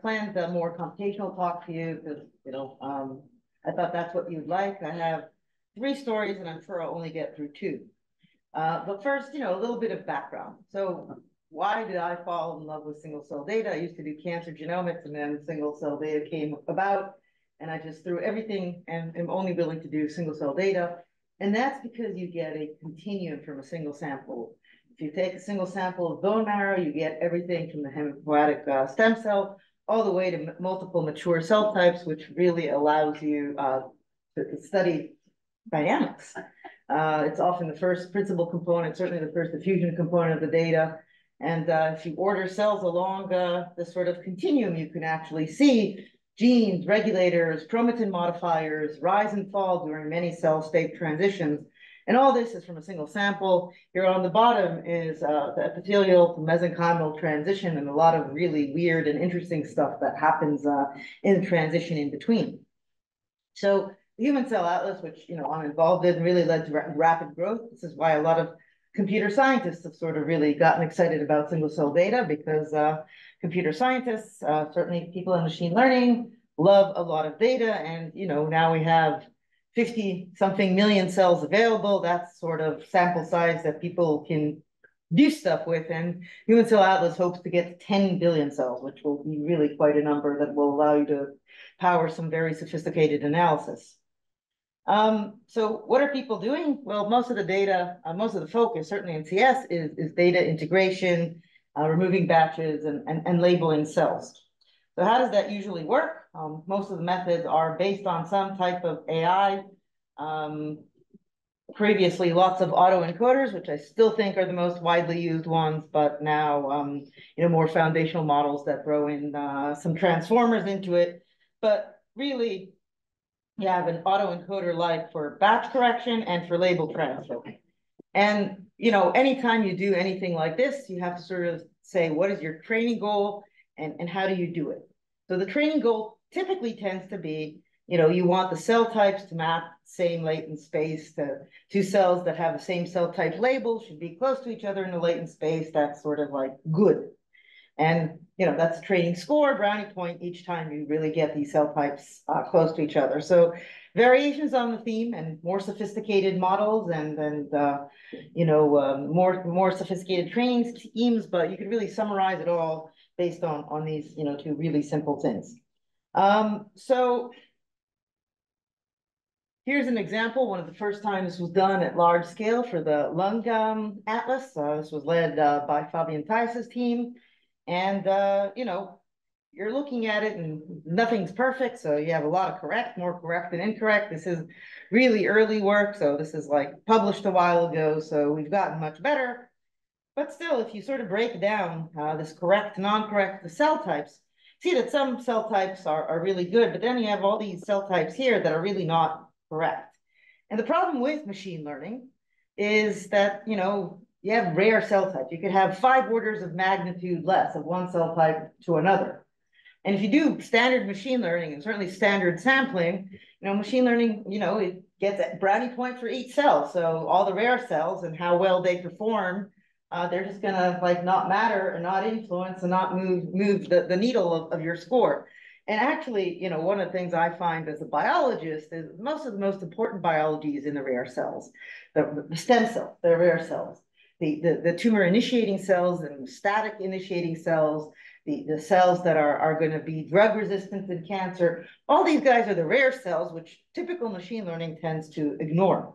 planned a more computational talk for you because, you know, um, I thought that's what you'd like. I have three stories and I'm sure I'll only get through two. Uh, but first, you know, a little bit of background. So why did I fall in love with single cell data? I used to do cancer genomics and then single cell data came about and I just threw everything and am only willing to do single cell data. And that's because you get a continuum from a single sample. If you take a single sample of bone marrow, you get everything from the hematopoietic uh, stem cell all the way to multiple mature cell types, which really allows you uh, to study dynamics. Uh, it's often the first principal component, certainly the first diffusion component of the data. And uh, if you order cells along uh, the sort of continuum, you can actually see genes, regulators, chromatin modifiers, rise and fall during many cell state transitions. And all this is from a single sample. Here on the bottom is uh, the epithelial to mesenchymal transition and a lot of really weird and interesting stuff that happens uh, in transition in between. So the Human Cell Atlas, which you know I'm involved in, really led to ra rapid growth. This is why a lot of computer scientists have sort of really gotten excited about single cell data because uh, computer scientists, uh, certainly people in machine learning, love a lot of data. And, you know, now we have 50 something million cells available. That's sort of sample size that people can do stuff with. And Human Cell Atlas hopes to get 10 billion cells, which will be really quite a number that will allow you to power some very sophisticated analysis. Um, so what are people doing? Well, most of the data, uh, most of the focus, certainly in CS, is, is data integration, uh, removing batches, and, and, and labeling cells. So how does that usually work? Um, most of the methods are based on some type of AI. Um, previously, lots of autoencoders, which I still think are the most widely used ones, but now, um, you know, more foundational models that throw in uh, some transformers into it. But really, you have an autoencoder like for batch correction and for label transfer. And, you know, anytime you do anything like this, you have to sort of say, what is your training goal and, and how do you do it? So the training goal typically tends to be, you know, you want the cell types to map same latent space to two cells that have the same cell type label should be close to each other in the latent space. That's sort of like good. And, you know, that's a training score, brownie point each time you really get these cell types uh, close to each other. So variations on the theme and more sophisticated models and, and uh, you know, um, more, more sophisticated training schemes, but you could really summarize it all based on, on these, you know, two really simple things. Um, so here's an example. One of the first times this was done at large scale for the lung um, atlas. Uh, this was led uh, by Fabian Theis's team. And, uh, you know, you're looking at it and nothing's perfect. So you have a lot of correct, more correct than incorrect. This is really early work. So this is like published a while ago. So we've gotten much better. But still, if you sort of break down uh, this correct, non-correct, the cell types, see that some cell types are, are really good, but then you have all these cell types here that are really not correct. And the problem with machine learning is that, you know, you have rare cell types. You could have five orders of magnitude less of one cell type to another. And if you do standard machine learning and certainly standard sampling, you know, machine learning, you know, it gets a brownie point for each cell. So all the rare cells and how well they perform, uh, they're just gonna like not matter and not influence and not move move the, the needle of, of your score. And actually, you know, one of the things I find as a biologist is most of the most important biology is in the rare cells, the, the stem cells, the rare cells the, the, the tumor initiating cells and static initiating cells, the, the cells that are, are going to be drug resistant in cancer. All these guys are the rare cells, which typical machine learning tends to ignore.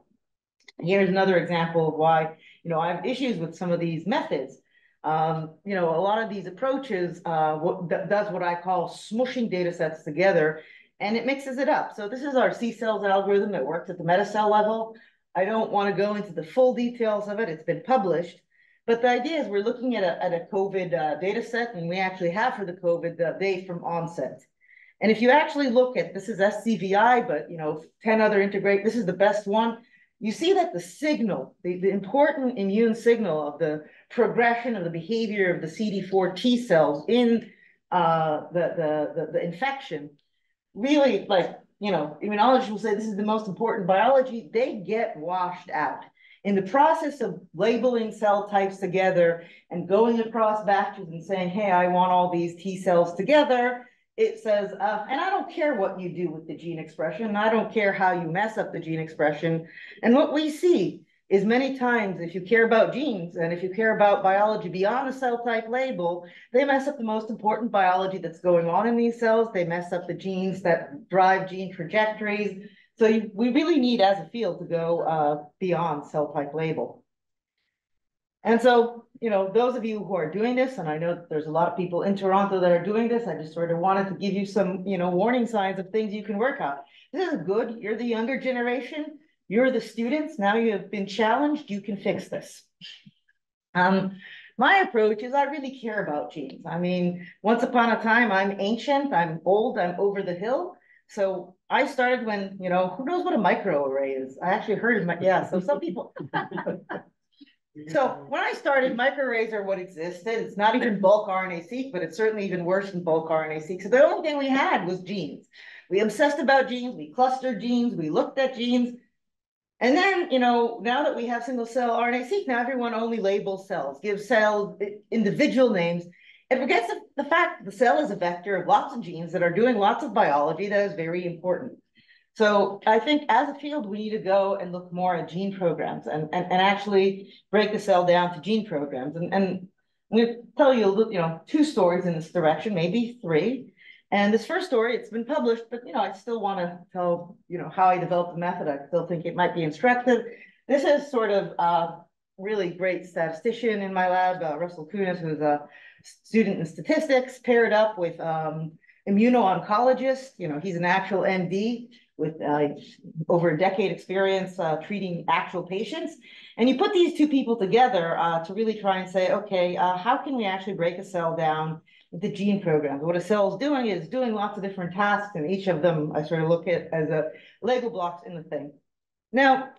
Here's another example of why, you know, I have issues with some of these methods. Um, you know, a lot of these approaches uh, what, does what I call smushing data sets together and it mixes it up. So this is our SEACells algorithm that works at the metacell level. I don't want to go into the full details of it. It's been published. But the idea is we're looking at a, at a COVID uh, data set, and we actually have for the COVID the day from onset. And if you actually look at, this is SCVI, but you know, 10 other integrate, this is the best one. You see that the signal, the, the important immune signal of the progression of the behavior of the CD4 T cells in uh, the, the, the, the infection really like you know, immunologists will say this is the most important biology, they get washed out. In the process of labeling cell types together and going across batches and saying, hey, I want all these T cells together, it says, uh, and I don't care what you do with the gene expression. I don't care how you mess up the gene expression. And what we see is many times if you care about genes and if you care about biology beyond a cell type label, they mess up the most important biology that's going on in these cells. They mess up the genes that drive gene trajectories. So you, we really need as a field to go uh, beyond cell type label. And so, you know, those of you who are doing this, and I know that there's a lot of people in Toronto that are doing this, I just sort of wanted to give you some, you know, warning signs of things you can work on. This is good. You're the younger generation. You're the students. Now you have been challenged. You can fix this. Um, my approach is I really care about genes. I mean, once upon a time, I'm ancient, I'm old, I'm over the hill. So I started when, you know, who knows what a microarray is? I actually heard yeah, so some people. So when I started, microarrays are what existed. It's not even bulk RNA-seq, but it's certainly even worse than bulk RNA-seq. So the only thing we had was genes. We obsessed about genes, we clustered genes, we looked at genes. And then, you know, now that we have single cell RNA-seq, now everyone only labels cells, gives cells eh, individual names, and forgets the, the fact that the cell is a vector of lots of genes that are doing lots of biology that is very important. So I think as a field, we need to go and look more at gene programs and, and, and actually break the cell down to gene programs. And, and we tell you, you know, two stories in this direction, maybe three. And this first story, it's been published, but, you know, I still want to tell, you know, how I developed the method. I still think it might be instructive. This is sort of a really great statistician in my lab, uh, Russell Kunes, who's a student in statistics, paired up with um, immuno-oncologist. You know, he's an actual MD with uh, over a decade experience uh, treating actual patients. And you put these two people together uh, to really try and say, okay, uh, how can we actually break a cell down with the gene programs? What a cell is doing is doing lots of different tasks, and each of them I sort of look at as a Lego blocks in the thing. Now,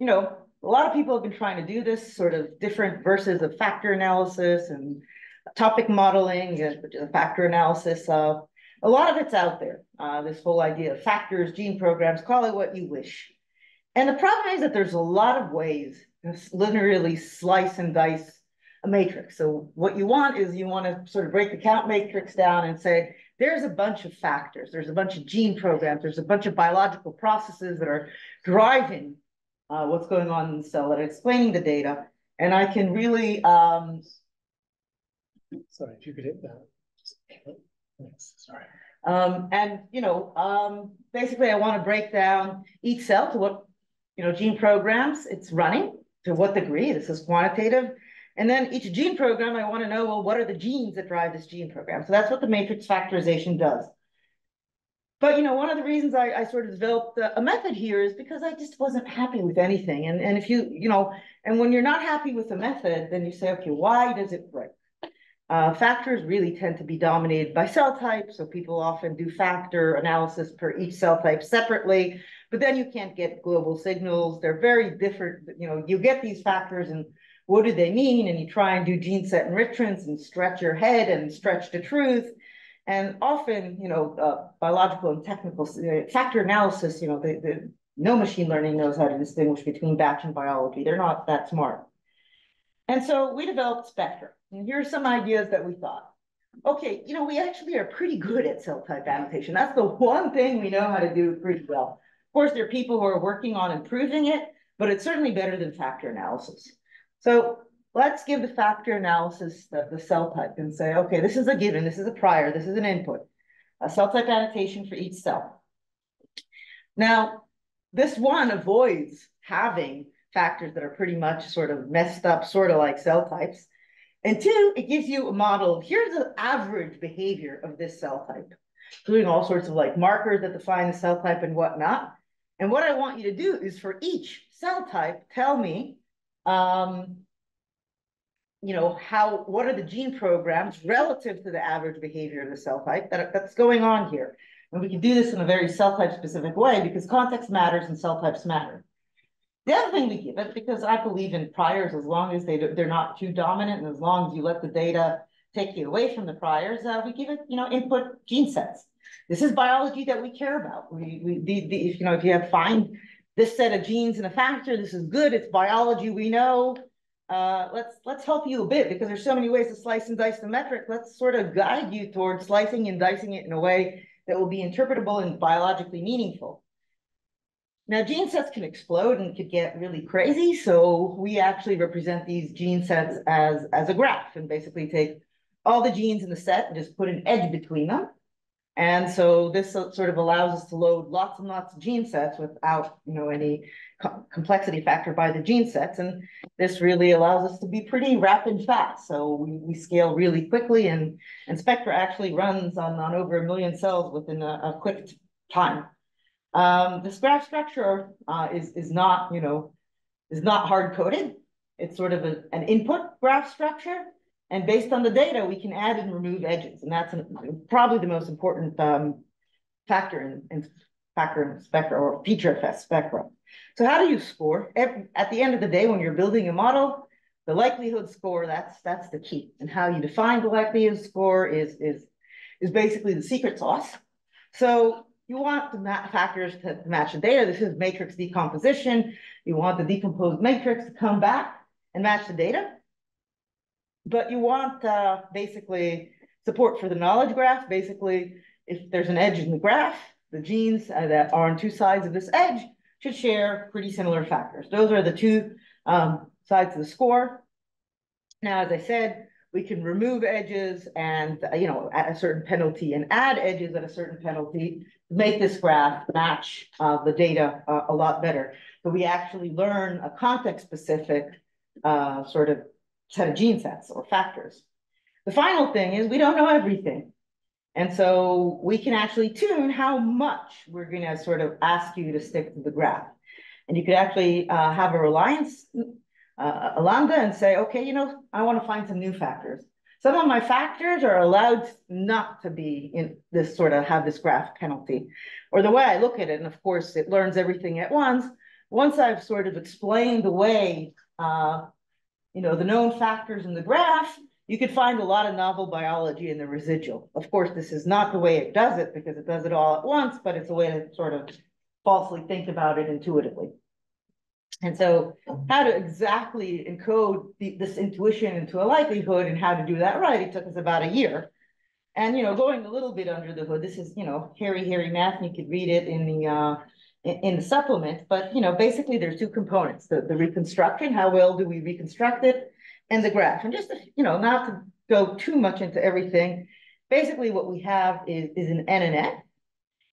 you know, a lot of people have been trying to do this sort of different verses of factor analysis and topic modeling, which is a factor analysis of a lot of it's out there. Uh, this whole idea of factors, gene programs, call it what you wish. And the problem is that there's a lot of ways to literally slice and dice a matrix. So what you want is you want to sort of break the count matrix down and say, there's a bunch of factors, there's a bunch of gene programs, there's a bunch of biological processes that are driving uh, what's going on in the cell, that are explaining the data. And I can really... Um, Sorry, if you could hit that. Sorry. Um, and, you know, um, basically I want to break down each cell to what, you know, gene programs it's running, to what degree, this is quantitative. And then each gene program, I want to know, well, what are the genes that drive this gene program? So that's what the matrix factorization does. But, you know, one of the reasons I, I sort of developed a, a method here is because I just wasn't happy with anything. And, and if you, you know, and when you're not happy with the method, then you say, okay, why does it break? Uh, factors really tend to be dominated by cell type, so people often do factor analysis per each cell type separately, but then you can't get global signals. They're very different. You know, you get these factors and what do they mean? And you try and do gene set enrichments and stretch your head and stretch the truth. And often, you know, uh, biological and technical uh, factor analysis, you know, no machine learning knows how to distinguish between batch and biology. They're not that smart. And so we developed Spectra. And here's some ideas that we thought. Okay, you know, we actually are pretty good at cell type annotation. That's the one thing we know how to do pretty well. Of course, there are people who are working on improving it, but it's certainly better than factor analysis. So let's give the factor analysis the, the cell type and say, okay, this is a given, this is a prior, this is an input, a cell type annotation for each cell. Now, this one avoids having factors that are pretty much sort of messed up, sort of like cell types. And two, it gives you a model. Here's the average behavior of this cell type, including all sorts of like markers that define the cell type and whatnot. And what I want you to do is for each cell type, tell me, um, you know, how, what are the gene programs relative to the average behavior of the cell type that, that's going on here. And we can do this in a very cell type specific way because context matters and cell types matter. The other thing we give it, because I believe in priors, as long as they, they're not too dominant and as long as you let the data take you away from the priors, uh, we give it, you know, input gene sets. This is biology that we care about. We, we the, the, if, you know, if you have find this set of genes in a factor, this is good, it's biology we know. uh, let's, let's help you a bit because there's so many ways to slice and dice the metric. Let's sort of guide you towards slicing and dicing it in a way that will be interpretable and biologically meaningful. Now, gene sets can explode and could get really crazy. So we actually represent these gene sets as, as a graph and basically take all the genes in the set and just put an edge between them. And so this sort of allows us to load lots and lots of gene sets without, you know, any co complexity factor by the gene sets. And this really allows us to be pretty rapid fast. So we, we scale really quickly and, and Spectra actually runs on, on over a million cells within a, a quick time. Um, this graph structure uh, is, is not, you know, is not hard coded. It's sort of a, an input graph structure. And based on the data, we can add and remove edges. And that's an, probably the most important um, factor in, in factor in spectra or feature of spectra. So how do you score? At the end of the day, when you're building a model, the likelihood score, that's that's the key. And how you define the likelihood score is, is, is basically the secret sauce. So you want the factors to match the data. This is matrix decomposition. You want the decomposed matrix to come back and match the data. But you want uh, basically support for the knowledge graph. Basically, if there's an edge in the graph, the genes uh, that are on two sides of this edge should share pretty similar factors. Those are the two um, sides of the score. Now, as I said, we can remove edges and, you know, at a certain penalty and add edges at a certain penalty to make this graph match uh, the data uh, a lot better. But we actually learn a context specific uh, sort of set of gene sets or factors. The final thing is we don't know everything. And so we can actually tune how much we're going to sort of ask you to stick to the graph. And you could actually uh, have a reliance uh, a lambda and say, okay, you know, I want to find some new factors. Some of my factors are allowed not to be in this sort of have this graph penalty. Or the way I look at it, and of course it learns everything at once. Once I've sort of explained the way, uh, you know, the known factors in the graph, you could find a lot of novel biology in the residual. Of course, this is not the way it does it because it does it all at once, but it's a way to sort of falsely think about it intuitively. And so how to exactly encode the, this intuition into a likelihood and how to do that right, it took us about a year. And, you know, going a little bit under the hood, this is, you know, hairy, hairy math, and you could read it in the, uh, in, the supplement. But, you know, basically there's two components, the, the reconstruction, how well do we reconstruct it, and the graph. And just, you know, not to go too much into everything, basically what we have is, is an N and N.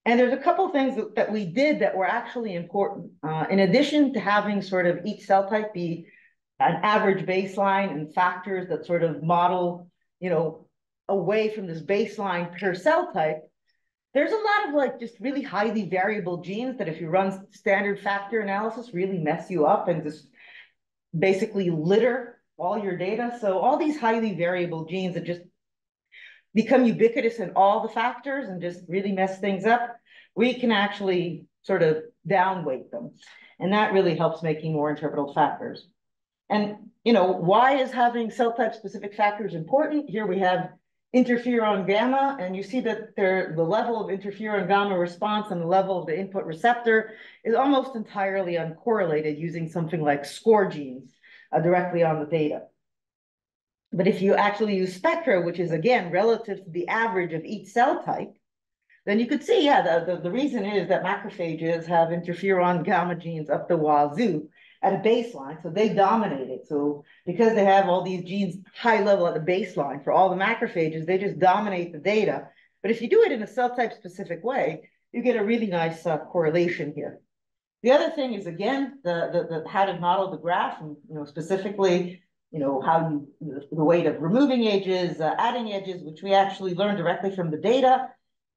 And there's a couple things that we did that were actually important. Uh, in addition to having sort of each cell type be an average baseline and factors that sort of model, you know, away from this baseline per cell type, there's a lot of like just really highly variable genes that if you run standard factor analysis really mess you up and just basically litter all your data. So all these highly variable genes that just become ubiquitous in all the factors and just really mess things up, we can actually sort of downweight them. And that really helps making more interpretable factors. And, you know, why is having cell type specific factors important? Here we have interferon gamma, and you see that the level of interferon gamma response and the level of the input receptor is almost entirely uncorrelated using something like score genes uh, directly on the data. But if you actually use spectra, which is again relative to the average of each cell type, then you could see, yeah, the, the, the reason is that macrophages have interferon gamma genes up the wazoo at a baseline, so they dominate it. So because they have all these genes high level at the baseline for all the macrophages, they just dominate the data. But if you do it in a cell type specific way, you get a really nice uh, correlation here. The other thing is again, the, the, the how to model the graph and you know specifically you know, how you, the weight of removing edges, uh, adding edges, which we actually learned directly from the data.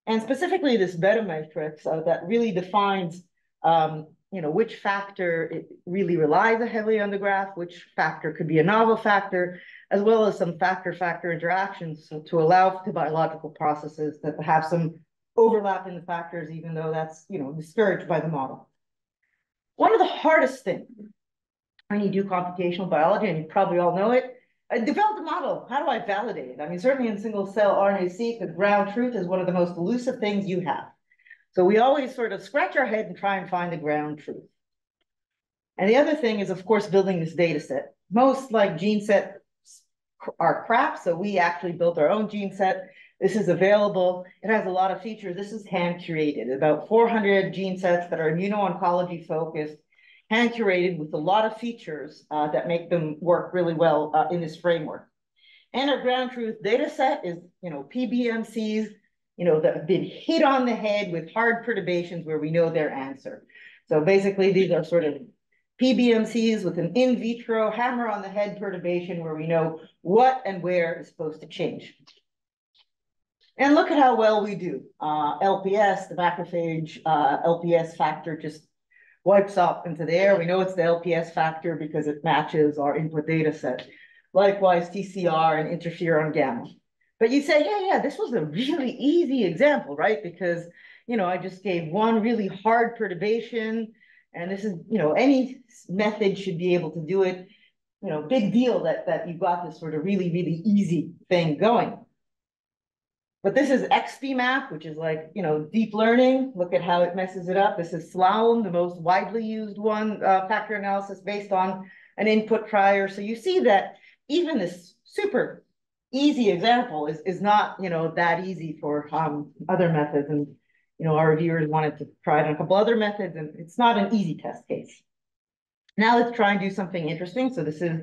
And specifically this beta matrix uh, that really defines, um, you know, which factor it really relies heavily on the graph, which factor could be a novel factor, as well as some factor-factor interactions so to allow to biological processes that have some overlap in the factors, even though that's, you know, discouraged by the model. One of the hardest things when you do computational biology, and you probably all know it, I developed a model. How do I validate it? I mean, certainly in single cell RNA-seq, the ground truth is one of the most elusive things you have. So we always sort of scratch our head and try and find the ground truth. And the other thing is, of course, building this data set. Most like gene sets are crap, so we actually built our own gene set. This is available. It has a lot of features. This is hand curated, about 400 gene sets that are immuno-oncology focused, hand curated with a lot of features uh, that make them work really well uh, in this framework. And our ground truth data set is, you know, PBMCs, you know, that have been hit on the head with hard perturbations where we know their answer. So basically, these are sort of PBMCs with an in vitro hammer on the head perturbation where we know what and where is supposed to change. And look at how well we do. Uh, LPS, the macrophage uh, LPS factor just wipes up into the air. We know it's the LPS factor because it matches our input data set. Likewise, TCR and interferon gamma. But you say, yeah, yeah, this was a really easy example, right? Because, you know, I just gave one really hard perturbation and this is, you know, any method should be able to do it. You know, big deal that, that you got this sort of really, really easy thing going. But this is expiMap, which is like, you know, deep learning. Look at how it messes it up. This is Slalom, the most widely used one, uh, factor analysis based on an input prior. So you see that even this super easy example is, is not, you know, that easy for um, other methods. And, you know, our reviewers wanted to try it on a couple other methods, and it's not an easy test case. Now let's try and do something interesting. So this is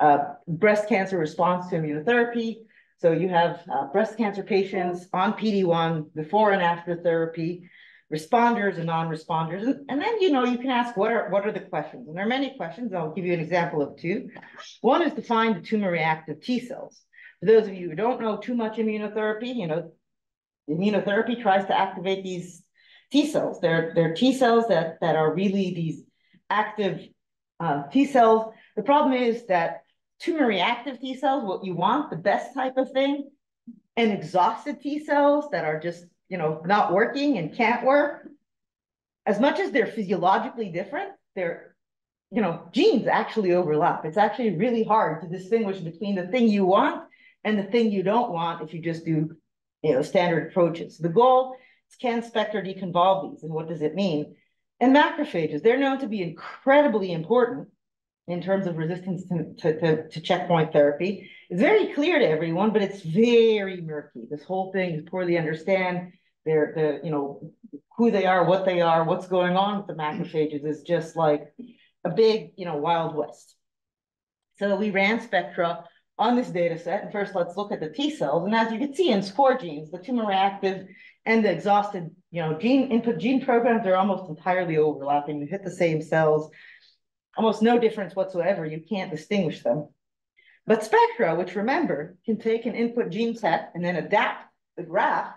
uh, breast cancer response to immunotherapy. So you have uh, breast cancer patients on PD-1 before and after therapy, responders and non-responders. And, and, then, you know, you can ask what are, what are the questions? And there are many questions. I'll give you an example of two. One is to find the tumor reactive T cells. For those of you who don't know too much immunotherapy, you know, immunotherapy tries to activate these T cells. They're, they're T cells that, that are really these active uh, T cells. The problem is that tumor reactive T cells, what you want, the best type of thing, and exhausted T cells that are just, you know, not working and can't work. As much as they're physiologically different, their, you know, genes actually overlap. It's actually really hard to distinguish between the thing you want and the thing you don't want if you just do, you know, standard approaches. The goal is can Spectra deconvolve these and what does it mean? And macrophages, they're known to be incredibly important in terms of resistance to, to, to, to, checkpoint therapy. It's very clear to everyone, but it's very murky. This whole thing is poorly understand. They're the, you know, who they are, what they are, what's going on with the macrophages is just like a big, you know, wild west. So we ran spectra on this data set. And first, let's look at the T cells. And as you can see in score genes, the tumor reactive and the exhausted, you know, gene input gene programs are almost entirely overlapping. They hit the same cells almost no difference whatsoever. You can't distinguish them. But Spectra, which remember, can take an input gene set and then adapt the graph,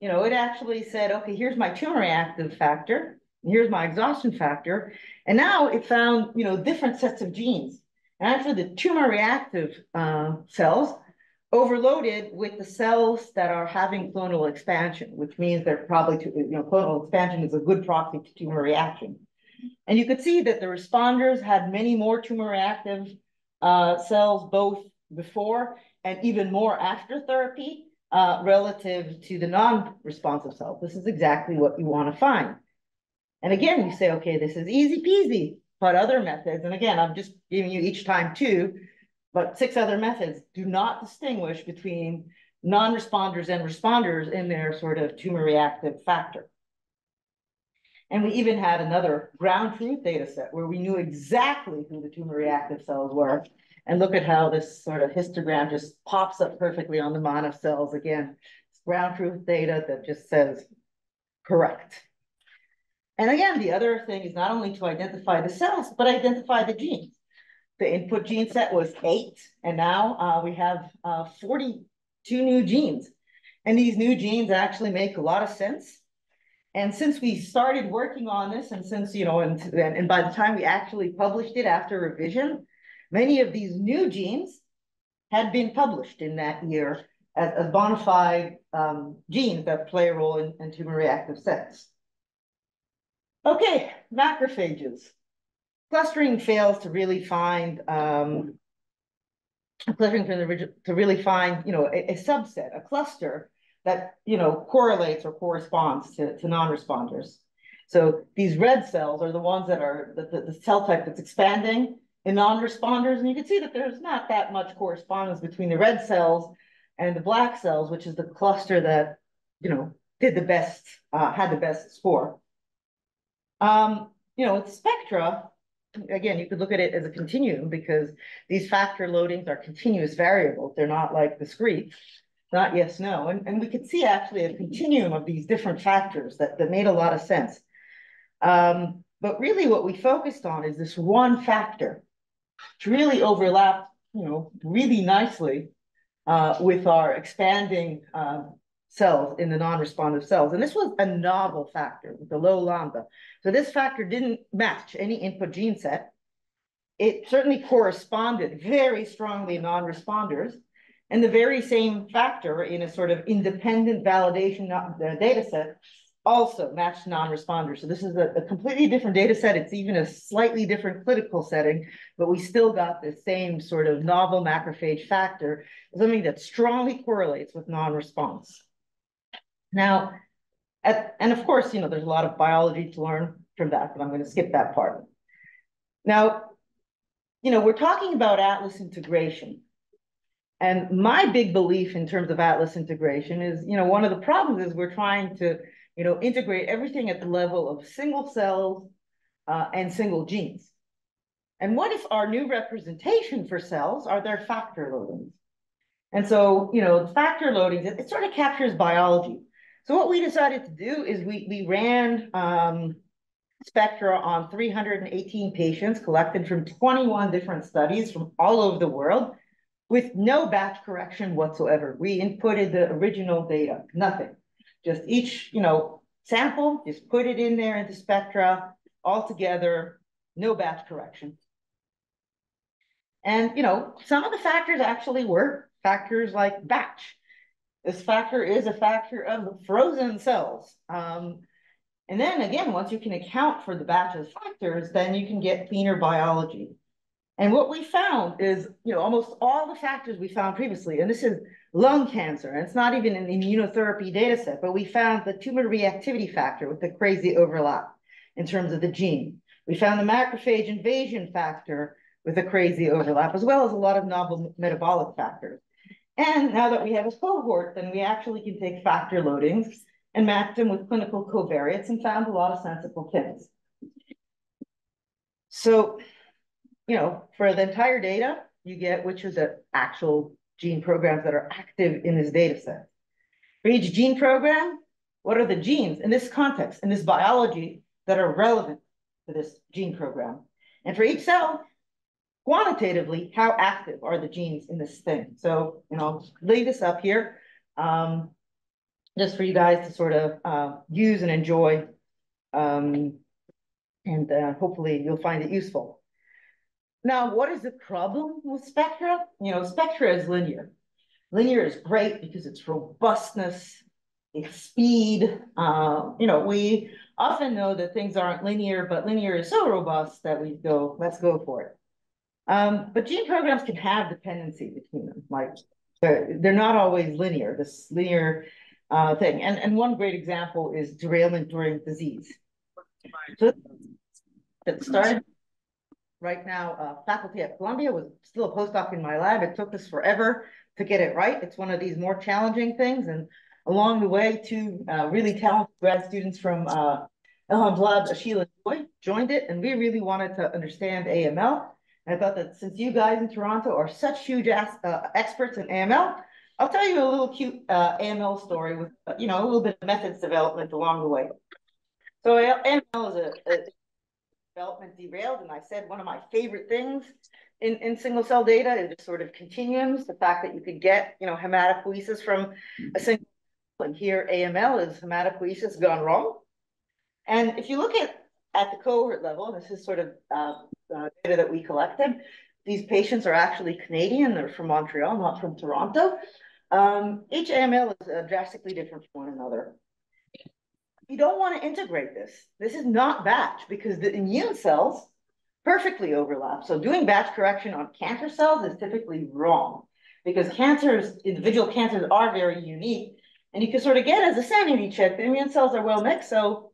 you know, it actually said, okay, here's my tumor reactive factor, here's my exhaustion factor. And now it found, you know, different sets of genes. And actually the tumor reactive uh, cells overloaded with the cells that are having clonal expansion, which means they're probably, you know, clonal expansion is a good proxy to tumor reaction. And you could see that the responders had many more tumor reactive uh, cells both before and even more after therapy uh, relative to the non-responsive cells. This is exactly what you want to find. And again, you say, okay, this is easy peasy, but other methods, and again, I'm just giving you each time two, but six other methods do not distinguish between non-responders and responders in their sort of tumor reactive factor. And we even had another ground truth data set where we knew exactly who the tumor reactive cells were. And look at how this sort of histogram just pops up perfectly on the mono cells again. It's ground truth data that just says correct. And again, the other thing is not only to identify the cells, but identify the genes. The input gene set was eight, and now uh, we have uh, 42 new genes. And these new genes actually make a lot of sense and since we started working on this, and since, you know, and, and by the time we actually published it after revision, many of these new genes had been published in that year as, as bona fide um, genes that play a role in, in tumor reactive sets. Okay, macrophages. Clustering fails to really find um, clustering to really find, you know, a, a subset, a cluster that, you know, correlates or corresponds to, to non-responders. So these red cells are the ones that are the, the, the cell type that's expanding in non-responders, and you can see that there's not that much correspondence between the red cells and the black cells, which is the cluster that, you know, did the best, uh, had the best score. Um, you know, with spectra, again, you could look at it as a continuum because these factor loadings are continuous variables. They're not like discrete, not yes, no. And, and we could see actually a continuum of these different factors that, that made a lot of sense. Um, but really what we focused on is this one factor, which really overlapped, you know, really nicely uh, with our expanding uh, cells in the non-responsive cells. And this was a novel factor with the low lambda. So this factor didn't match any input gene set. It certainly corresponded very strongly in non-responders. And the very same factor in a sort of independent validation data set also matched non-responders. So this is a, a, completely different data set. It's even a slightly different clinical setting, but we still got the same sort of novel macrophage factor, something that strongly correlates with non-response. Now, at, and of course, you know, there's a lot of biology to learn from that, but I'm going to skip that part. Now, you know, we're talking about Atlas integration. And my big belief in terms of Atlas integration is, you know, one of the problems is we're trying to you know, integrate everything at the level of single cells uh, and single genes. And what if our new representation for cells are their factor loadings? And so, you know, factor loadings, it, it sort of captures biology. So what we decided to do is we, we ran um, spectra on 318 patients collected from 21 different studies from all over the world with no batch correction whatsoever. We inputted the original data, nothing just each, you know, sample, just put it in there in the spectra all together, no batch correction. And, you know, some of the factors actually were factors like batch. This factor is a factor of frozen cells. Um, and then again, once you can account for the batch of factors, then you can get cleaner biology. And what we found is, you know, almost all the factors we found previously, and this is lung cancer, and it's not even an immunotherapy data set, but we found the tumor reactivity factor with the crazy overlap in terms of the gene. We found the macrophage invasion factor with a crazy overlap, as well as a lot of novel metabolic factors. And now that we have a cohort, then we actually can take factor loadings and match them with clinical covariates and found a lot of sensible things. So, you know, for the entire data, you get which is the actual gene programs that are active in this data set. For each gene program, what are the genes in this context, in this biology that are relevant to this gene program? And for each cell, quantitatively, how active are the genes in this thing? So, you know, lay this up here, um, just for you guys to sort of uh, use and enjoy. Um, and uh, hopefully you'll find it useful. Now, what is the problem with Spectra? You know, Spectra is linear. Linear is great because it's robustness, it's speed. Uh, you know, we often know that things aren't linear, but linear is so robust that we go, let's go for it. Um, but gene programs can have dependency between them. Like they're, they're not always linear, this linear uh, thing. And, and one great example is derailment during disease. So it started right now, uh, faculty at Columbia was still a postdoc in my lab. It took us forever to get it right. It's one of these more challenging things. And along the way, two uh, really talented grad students from uh, Elham's lab, Sheila Joy, joined it. And we really wanted to understand AML. And I thought that since you guys in Toronto are such huge uh, experts in AML, I'll tell you a little cute uh, AML story with, uh, you know, a little bit of methods development along the way. So AML is a, a development derailed. And I said one of my favorite things in, in single cell data is sort of continuums, the fact that you could get, you know, hematopoiesis from a single and here AML is hematopoiesis gone wrong. And if you look at, at the cohort level, this is sort of uh, uh, data that we collected, these patients are actually Canadian, they're from Montreal, not from Toronto. Um, each AML is uh, drastically different from one another you don't want to integrate this. This is not batch because the immune cells perfectly overlap. So doing batch correction on cancer cells is typically wrong because cancers, individual cancers are very unique and you can sort of get as a sanity check, the immune cells are well mixed. So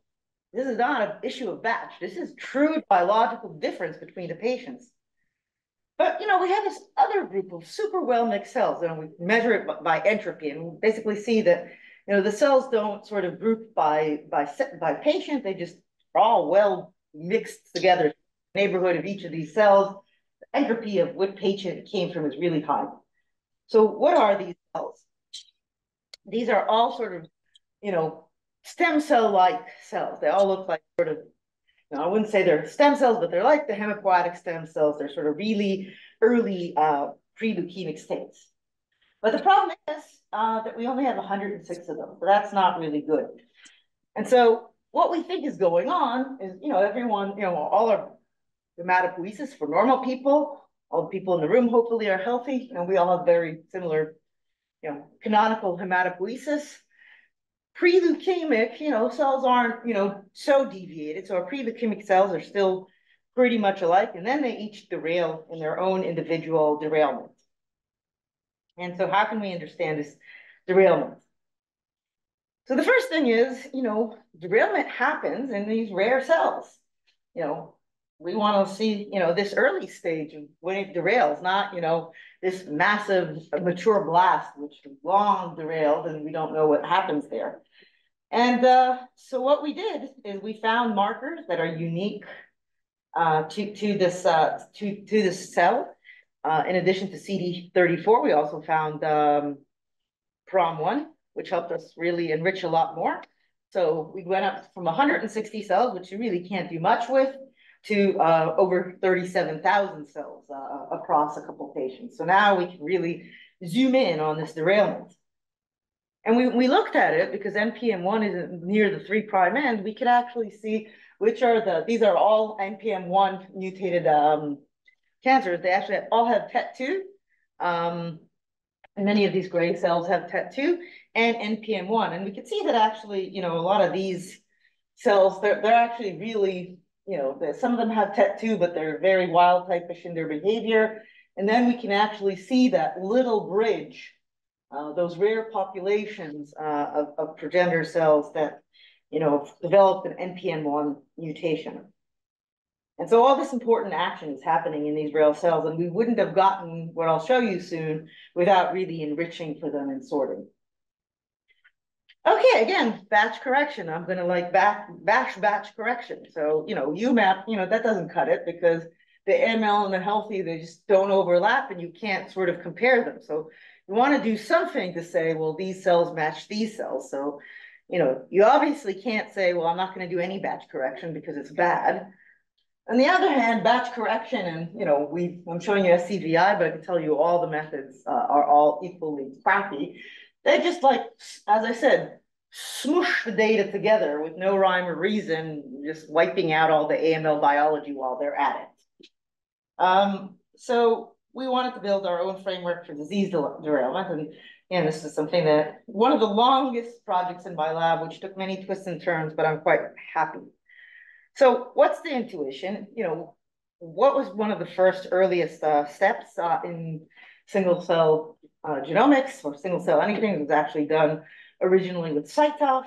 This is not an issue of batch. This is true biological difference between the patients. But, you know, we have this other group of super well mixed cells and we measure it by entropy and basically see that, you know, the cells don't sort of group by, by, by patient. They just are all well mixed together. Neighborhood of each of these cells, the entropy of what patient came from is really high. So what are these cells? These are all sort of, you know, stem cell-like cells. They all look like sort of I wouldn't say they're stem cells, but they're like the hematopoietic stem cells. They're sort of really early uh, pre-leukemic states. But the problem is uh, that we only have 106 of them, so that's not really good. And so what we think is going on is, you know, everyone, you know, all our hematopoiesis for normal people, all the people in the room hopefully are healthy, and we all have very similar, you know, canonical hematopoiesis pre-leukemic, you know, cells aren't, you know, so deviated. So our pre-leukemic cells are still pretty much alike, and then they each derail in their own individual derailment. And so how can we understand this derailment? So the first thing is, you know, derailment happens in these rare cells. You know, we want to see, you know, this early stage when it derails, not, you know, this massive mature blast, which long derailed and we don't know what happens there. And uh, so what we did is we found markers that are unique uh, to, to, this, uh, to, to this cell. Uh, in addition to CD34, we also found um, PROM1, which helped us really enrich a lot more. So we went up from 160 cells, which you really can't do much with, to uh, over 37,000 cells uh, across a couple patients. So now we can really zoom in on this derailment. And we, we looked at it because NPM1 is near the three prime end, we could actually see which are the, these are all NPM1 mutated um, cancers. They actually all have TET2. Um, many of these gray cells have TET2 and NPM1. And we can see that actually, you know, a lot of these cells, they're, they're actually really, you know, some of them have TET2, but they're very wild typish in their behavior. And then we can actually see that little bridge uh, those rare populations uh, of, of progenitor cells that, you know, developed an NPM1 mutation. And so all this important action is happening in these rare cells, and we wouldn't have gotten what I'll show you soon without really enriching for them and sorting. Okay, again, batch correction. I'm gonna like back, bash batch correction. So, you know, UMAP, you know, that doesn't cut it because the AML and the healthy, they just don't overlap and you can't sort of compare them. So you want to do something to say, well, these cells match these cells. So, you know, you obviously can't say, well, I'm not going to do any batch correction because it's bad. On the other hand, batch correction, and you know, we I'm showing you SCVI, but I can tell you all the methods uh, are all equally crappy. They just like, as I said, smoosh the data together with no rhyme or reason, just wiping out all the AML biology while they're at it. Um, so we wanted to build our own framework for disease derailment. And, and this is something that one of the longest projects in my lab, which took many twists and turns, but I'm quite happy. So what's the intuition? You know, what was one of the first earliest uh, steps uh, in single cell uh, genomics or single cell anything? It was actually done originally with CyTOF.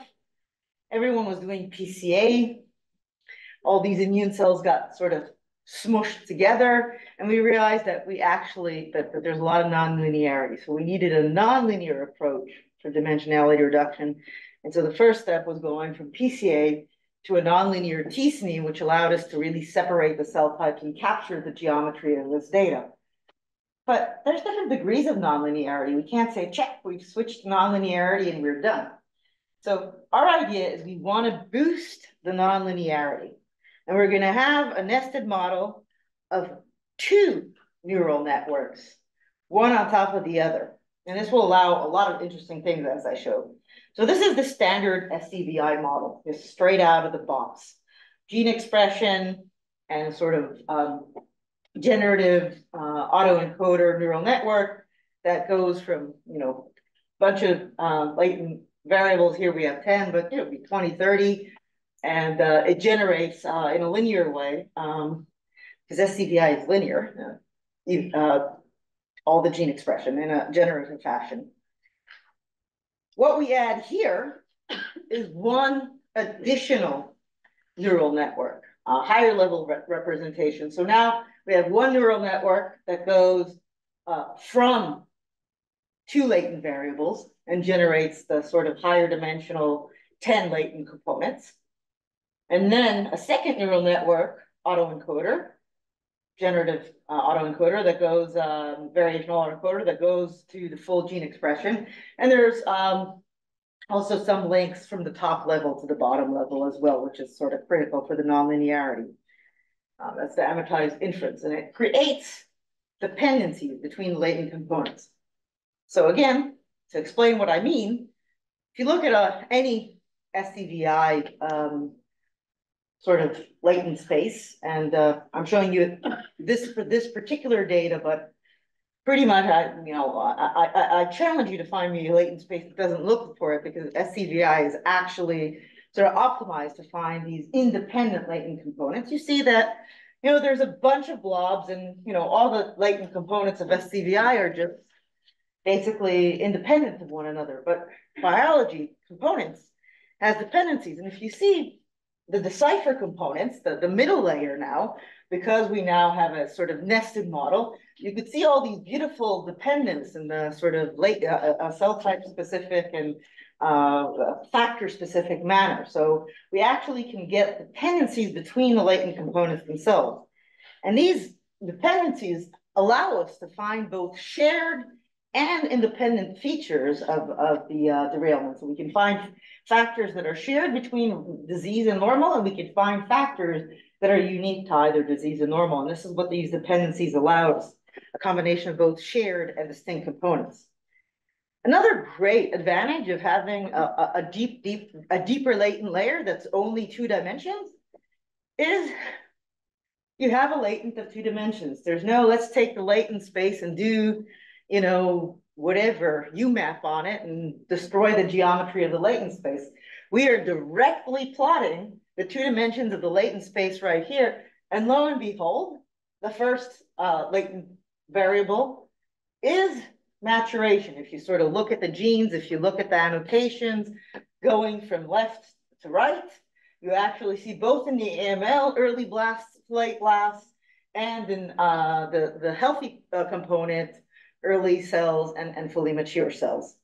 Everyone was doing PCA. All these immune cells got sort of smushed together. And we realized that we actually, that, that there's a lot of nonlinearity. So we needed a nonlinear approach for dimensionality reduction. And so the first step was going from PCA to a nonlinear t-SNE, which allowed us to really separate the cell types and capture the geometry of this data. But there's different degrees of nonlinearity. We can't say, check, we've switched nonlinearity and we're done. So our idea is we want to boost the nonlinearity. And we're going to have a nested model of two neural networks, one on top of the other. And this will allow a lot of interesting things as I showed. So this is the standard SCVI model, just straight out of the box. Gene expression and sort of um, generative uh, autoencoder neural network that goes from, you know, a bunch of um, latent variables. Here we have 10, but know, be 20, 30 and uh, it generates uh, in a linear way, because um, SCVI is linear, uh, all the gene expression in a generative fashion. What we add here is one additional neural network, a higher level re representation. So now we have one neural network that goes uh, from two latent variables and generates the sort of higher dimensional 10 latent components. And then a second neural network autoencoder, generative uh, autoencoder that goes, um, variational autoencoder that goes to the full gene expression. And there's um, also some links from the top level to the bottom level as well, which is sort of critical for the nonlinearity. Uh, that's the amortized inference, and it creates dependencies between latent components. So again, to explain what I mean, if you look at uh, any SCVI um, sort of latent space, and uh, I'm showing you this for this particular data, but pretty much, I, you know, I, I, I challenge you to find me a latent space that doesn't look for it because SCVI is actually sort of optimized to find these independent latent components. You see that, you know, there's a bunch of blobs and, you know, all the latent components of SCVI are just basically independent of one another, but biology components has dependencies. And if you see the decipher components, the, the middle layer now, because we now have a sort of nested model, you could see all these beautiful dependents in the sort of late uh, uh, cell type specific and uh, factor specific manner. So we actually can get dependencies between the latent components themselves. And these dependencies allow us to find both shared and independent features of, of the uh, derailment. So we can find factors that are shared between disease and normal, and we can find factors that are unique to either disease and normal. And this is what these dependencies allow us, a combination of both shared and distinct components. Another great advantage of having a, a, a deep, deep, a deeper latent layer that's only two dimensions is you have a latent of two dimensions. There's no, let's take the latent space and do you know, whatever you map on it and destroy the geometry of the latent space. We are directly plotting the two dimensions of the latent space right here. And lo and behold, the first uh, latent variable is maturation. If you sort of look at the genes, if you look at the annotations going from left to right, you actually see both in the AML early blasts, late blasts, and in uh, the, the healthy uh, component, early cells and, and fully mature cells.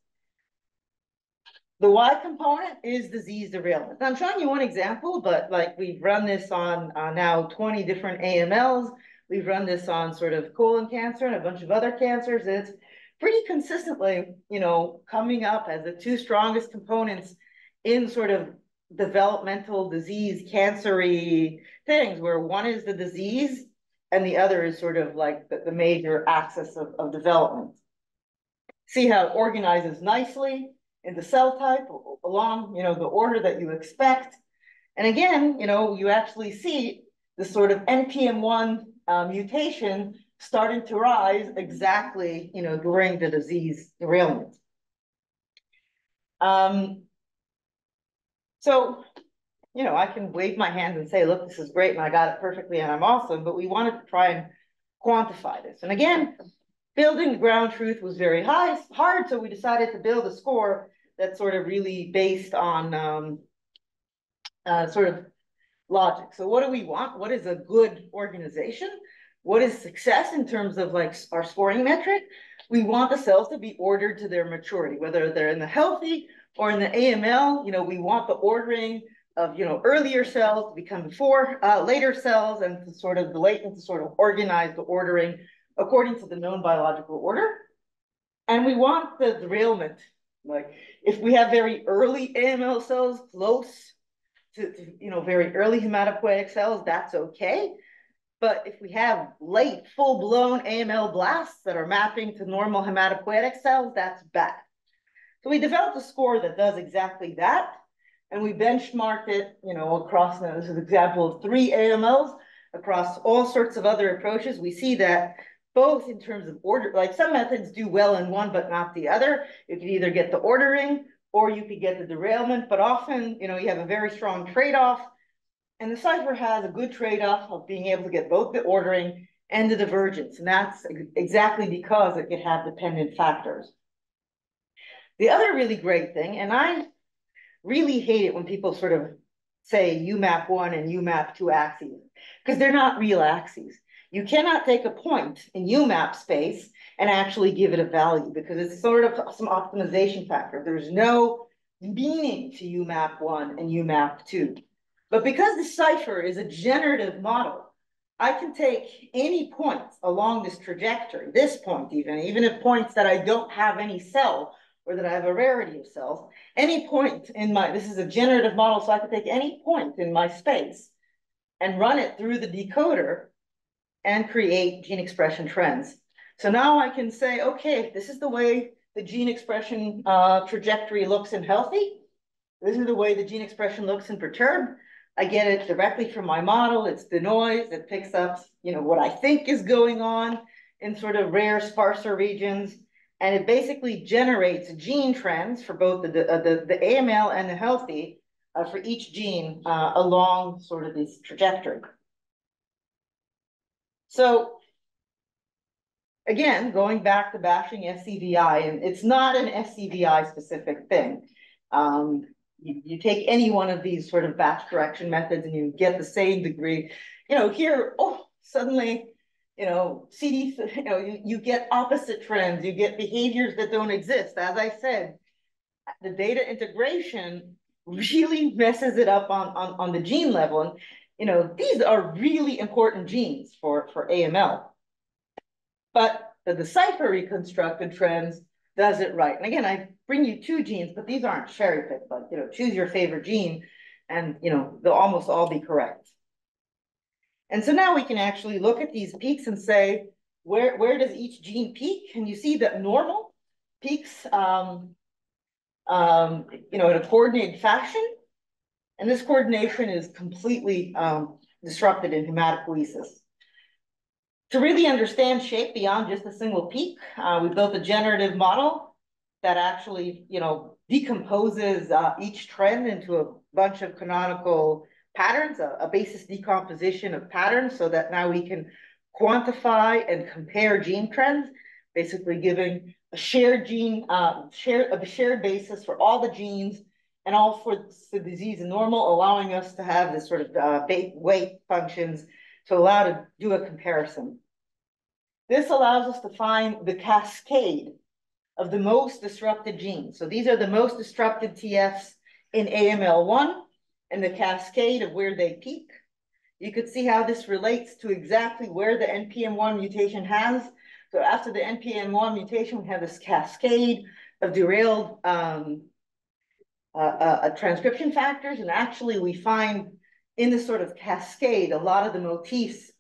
The Y component is disease derailment. I'm showing you one example, but like we've run this on uh, now 20 different AMLs. We've run this on sort of colon cancer and a bunch of other cancers. It's pretty consistently, you know, coming up as the two strongest components in sort of developmental disease, cancery things, where one is the disease and the other is sort of like the, the major axis of, of development. See how it organizes nicely in the cell type along, you know, the order that you expect. And again, you know, you actually see the sort of NPM1 uh, mutation starting to rise exactly, you know, during the disease derailment. Um, so you know, I can wave my hand and say, look, this is great and I got it perfectly and I'm awesome, but we wanted to try and quantify this. And again, building ground truth was very high, hard, so we decided to build a score that's sort of really based on um, uh, sort of logic. So what do we want? What is a good organization? What is success in terms of like our scoring metric? We want the cells to be ordered to their maturity, whether they're in the healthy or in the AML, you know, we want the ordering of you know earlier cells to become before uh, later cells and to sort of the latent to sort of organize the ordering according to the known biological order. And we want the derailment, like if we have very early AML cells close to, to you know very early hematopoietic cells, that's okay. But if we have late full-blown AML blasts that are mapping to normal hematopoietic cells, that's bad. So we developed a score that does exactly that and we benchmarked it, you know, across, this is an example of three AMLs across all sorts of other approaches. We see that both in terms of order, like some methods do well in one, but not the other. You could either get the ordering or you could get the derailment, but often, you know, you have a very strong trade-off. And Decipher has a good trade-off of being able to get both the ordering and the divergence. And that's exactly because it can have dependent factors. The other really great thing, and I really hate it when people sort of say UMAP one and UMAP two axes, because they're not real axes. You cannot take a point in UMAP space and actually give it a value because it's sort of some optimization factor. There's no meaning to UMAP one and UMAP two. But because Decipher is a generative model, I can take any points along this trajectory, this point even, even if points that I don't have any cell or that I have a rarity of cells, any point in my, this is a generative model, so I can take any point in my space and run it through the decoder and create gene expression trends. So now I can say, okay, this is the way the gene expression uh, trajectory looks in healthy. This is the way the gene expression looks in perturbed. I get it directly from my model. It's the noise. It picks up, you know, what I think is going on in sort of rare, sparser regions. And it basically generates gene trends for both the, the, uh, the, the AML and the healthy uh, for each gene uh, along sort of this trajectory. So again, going back to bashing SCVI, and it's not an SCVI specific thing. Um, you, you take any one of these sort of batch correction methods and you get the same degree. You know, here, oh, suddenly, you know, CD, you know, you, you get opposite trends, you get behaviors that don't exist. As I said, the data integration really messes it up on, on, on the gene level. And, you know, these are really important genes for, for AML. But the decipher reconstructed trends does it right. And again, I bring you two genes, but these aren't cherry picked, but you know, choose your favorite gene and you know, they'll almost all be correct. And so now we can actually look at these peaks and say, where, where does each gene peak? And you see that normal peaks, um, um, you know, in a coordinated fashion. And this coordination is completely um, disrupted in hematopoiesis. To really understand shape beyond just a single peak, uh, we built a generative model that actually, you know, decomposes uh, each trend into a bunch of canonical patterns, a, a, basis decomposition of patterns so that now we can quantify and compare gene trends, basically giving a shared gene, uh, shared, a shared basis for all the genes and all for the disease and normal, allowing us to have this sort of uh, weight functions to allow to do a comparison. This allows us to find the cascade of the most disrupted genes. So these are the most disrupted TFs in AML1 and the cascade of where they peak. You could see how this relates to exactly where the NPM1 mutation has. So after the NPM1 mutation, we have this cascade of derailed um, uh, uh, uh, transcription factors. And actually we find in this sort of cascade, a lot of the motifs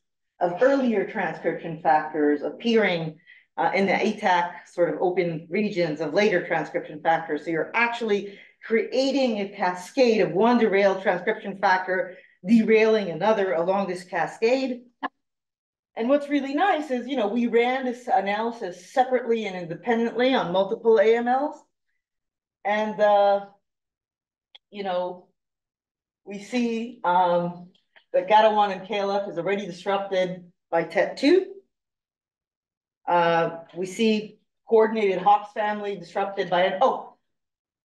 of earlier transcription factors appearing uh, in the ATAC sort of open regions of later transcription factors. So you're actually creating a cascade of one derailed transcription factor derailing another along this cascade. And what's really nice is, you know, we ran this analysis separately and independently on multiple AMLs. And, uh, you know, we see um, that GATA1 and KLF is already disrupted by TET2. Uh, we see coordinated Hox family disrupted by an, oh,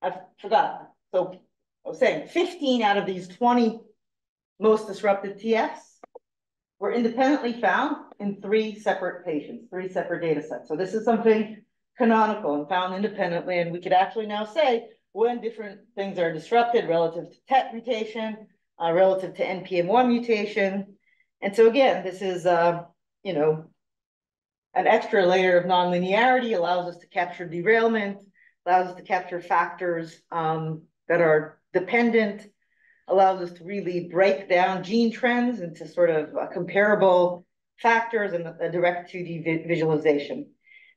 I forgot. So I was saying 15 out of these 20 most disrupted TFs were independently found in three separate patients, three separate data sets. So this is something canonical and found independently. And we could actually now say when different things are disrupted relative to TET mutation, uh, relative to NPM1 mutation. And so again, this is, uh, you know, an extra layer of nonlinearity allows us to capture derailment, allows us to capture factors um, that are dependent, allows us to really break down gene trends into sort of uh, comparable factors and a direct 2D visualization.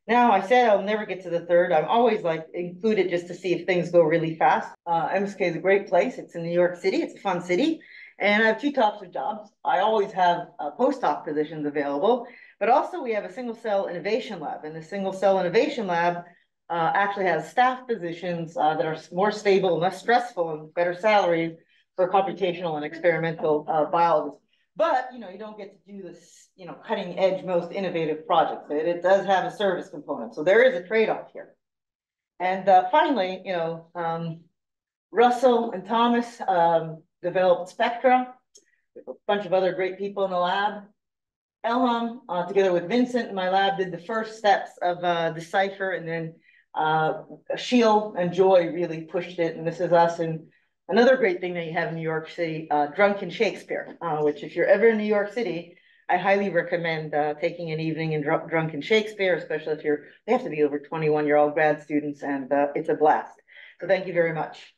Now, I said I'll never get to the third. I'm always like included just to see if things go really fast. Uh, MSK is a great place. It's in New York City. It's a fun city. And I have two types of jobs. I always have uh, postdoc positions available, but also we have a single cell innovation lab. And the single cell innovation lab uh, actually has staff positions uh, that are more stable, less stressful, and better salaries for computational and experimental uh, biologists. But, you know, you don't get to do this, you know, cutting edge, most innovative projects. It, it does have a service component. So there is a trade-off here. And uh, finally, you know, um, Russell and Thomas, um, developed Spectra, a bunch of other great people in the lab. Elham, uh, together with Vincent in my lab, did the first steps of, uh, Decipher and then, uh, and Joy really pushed it, and this is us and another great thing that you have in New York City, uh, Drunken Shakespeare, uh, which if you're ever in New York City, I highly recommend, uh, taking an evening in Drunk, Drunken Shakespeare, especially if you're, they have to be over twenty-one year old grad students and, uh, it's a blast. So thank you very much.